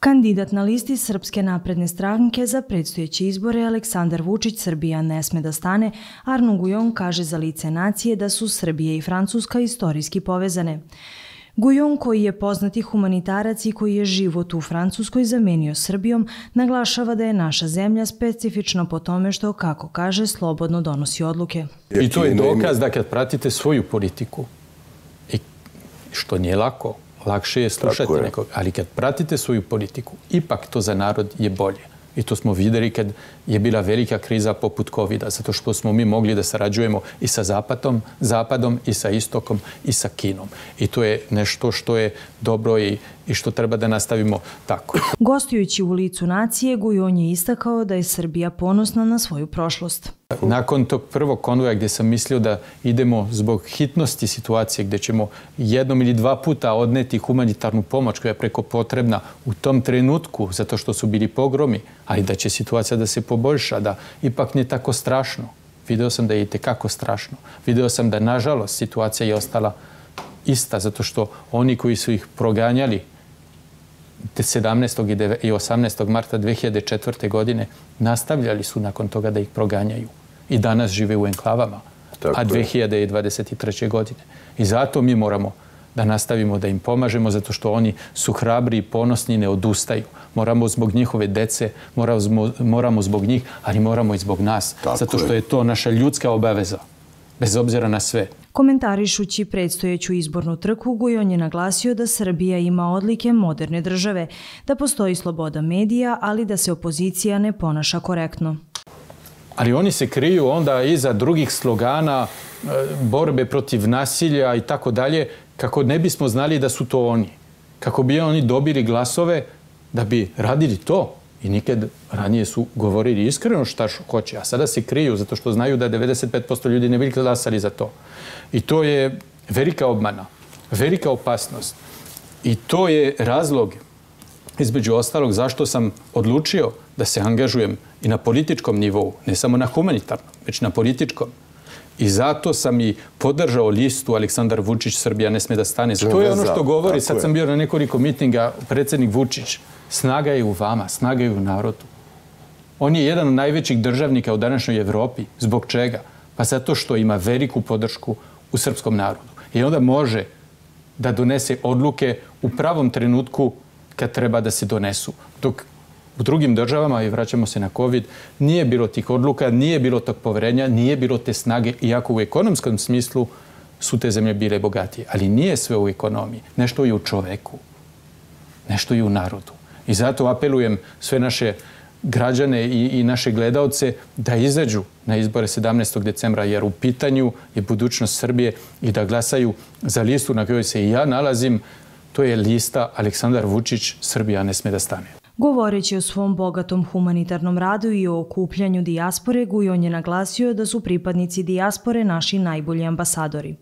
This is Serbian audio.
Kandidat na listi Srpske napredne stranke za predstojeće izbore Aleksandar Vučić Srbija ne sme da stane, Arno Gujon kaže za lice nacije da su Srbije i Francuska istorijski povezane. Gujon, koji je poznati humanitarac i koji je život u Francuskoj zamenio Srbijom, naglašava da je naša zemlja specifična po tome što, kako kaže, slobodno donosi odluke. I to je dokaz da kad pratite svoju politiku, i što nije lako, lakše je slušati je. nekog, ali kad pratite svoju politiku, ipak to za narod je bolje. I to smo videli kad je bila velika kriza poput covid zato što smo mi mogli da sarađujemo i sa Zapadom, Zapadom i sa Istokom i sa Kinom. I to je nešto što je dobro i, i što treba da nastavimo tako. Gostujući u licu nacije, Gujon je istakao da je Srbija ponosna na svoju prošlost. Nakon tog prvog konvoja gdje sam mislio da idemo zbog hitnosti situacije gdje ćemo jednom ili dva puta odneti humanitarnu pomoć koja je preko potrebna u tom trenutku zato što su bili pogromi, ali da će situacija da se poboljša, da ipak nije tako strašno. Video sam da je i tekako strašno. Video sam da nažalost situacija je ostala ista zato što oni koji su ih proganjali 17. i 18. marta 2004. godine nastavljali su nakon toga da ih proganjaju i danas žive u enklavama, Tako a 2023. godine. I zato mi moramo da nastavimo da im pomažemo, zato što oni su hrabri i ponosni i ne odustaju. Moramo zbog njihove dece, moramo, moramo zbog njih, ali moramo i zbog nas. Tako zato što je. je to naša ljudska obaveza, bez obzira na sve. Komentarišući predstojeću izbornu trku, Gujon je naglasio da Srbija ima odlike moderne države, da postoji sloboda medija, ali da se opozicija ne ponaša korektno ali oni se kriju onda iza drugih slogana, e, borbe protiv nasilja i tako dalje, kako ne bismo znali da su to oni. Kako bi oni dobili glasove da bi radili to. I nikad ranije su govorili iskreno šta hoće, a sada se kriju zato što znaju da 95% ljudi ne bi glasali za to. I to je velika obmana, velika opasnost. I to je razlog između ostalog zašto sam odlučio da se angažujem i na političkom nivou, ne samo na humanitarnom, već na političkom. I zato sam i podržao listu Aleksandar Vučić, Srbija ne sme da stane. To je ono što govori, sad sam bio na nekoliko mitninga, predsednik Vučić, snaga je u vama, snaga je u narodu. On je jedan od najvećih državnika u današnjoj Evropi. Zbog čega? Pa zato što ima veliku podršku u srpskom narodu. I onda može da donese odluke u pravom trenutku kad treba da se donesu. Dok u drugim državama, i vraćamo se na COVID, nije bilo tih odluka, nije bilo tog poverenja, nije bilo te snage, iako u ekonomskom smislu su te zemlje bile bogatije. Ali nije sve u ekonomiji. Nešto je u čoveku. Nešto je u narodu. I zato apelujem sve naše građane i, i naše gledalce da izađu na izbore 17. decembra, jer u pitanju je budućnost Srbije i da glasaju za listu na kojoj se i ja nalazim, To je lista Aleksandar Vučić, Srbija ne sme da stane. Govoreći o svom bogatom humanitarnom radu i o okupljanju dijaspore, Gujon je naglasio da su pripadnici dijaspore naši najbolji ambasadori.